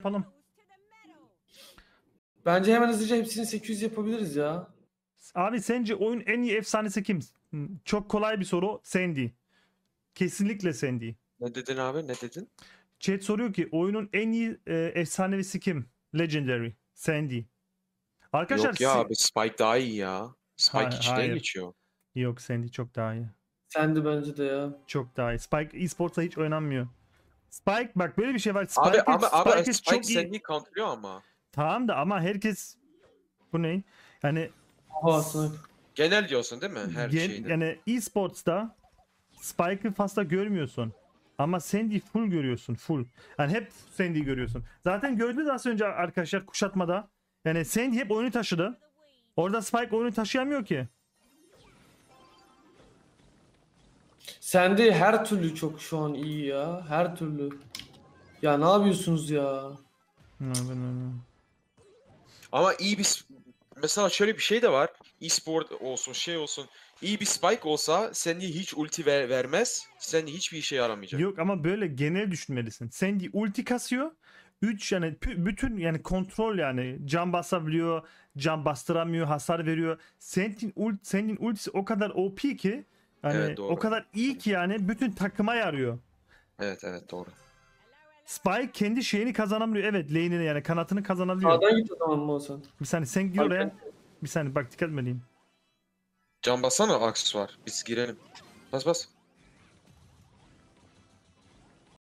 yapalım. Bence hemen hızlıca hepsini 800 yapabiliriz ya. Abi sence oyun en iyi efsanesi kim? Hmm, Çok kolay bir soru. Sandy. Kesinlikle Sandy. Ne dedin abi ne dedin? Chat soruyor ki oyunun en iyi e, efsanevisi kim? Legendary. Sandy. Arkadaşlar Yok ya abi Spike daha iyi ya. Spike Hayır, içinden hayır. geçiyor. Yok Sandy çok daha iyi. Sen de bence de ya. Çok daha iyi. Spike esports'a hiç oynanmıyor. Spike bak böyle bir şey var. Spike, Abi ama abi Spike Spike, çok iyi. seni kontrolüyor ama. Tamam da ama herkes bu ne? Yani Oha. Genel diyorsun değil mi? Her gen- şeyde. yani esports'ta Spike'ı fazla görmüyorsun. Ama Sandy full görüyorsun full. Yani hep Sandy görüyorsun. Zaten gördünüz az önce arkadaşlar kuşatmada. Yani Sandy hep oyunu taşıdı. Orada Spike oyunu taşıyamıyor ki. Sen de her türlü çok şu an iyi ya. Her türlü. Ya ne yapıyorsunuz ya? Ama iyi bir mesela şöyle bir şey de var. E-sport olsun şey olsun. İyi bir Spike olsa seni hiç ulti ver- vermez. Seni hiçbir işe yaramayacak. Yok ama böyle genel düşünmelisin. Sandy ulti kasıyor. 3 yani bütün yani kontrol yani can basabiliyor, can bastıramıyor, hasar veriyor. Sandy'nin ult Sandy'nin ultisi o kadar OP ki yani Evet, doğru. o kadar iyi ki yani bütün takıma yarıyor. Evet evet doğru. Spike kendi şeyini kazanabiliyor. Evet lane'ini yani kanatını kazanabiliyor. Sağdan git o zaman mı sen? Bir saniye sen gir oraya. Bir saniye bak dikkat etmeliyim. Can bassana aks var. Biz girelim. Bas bas.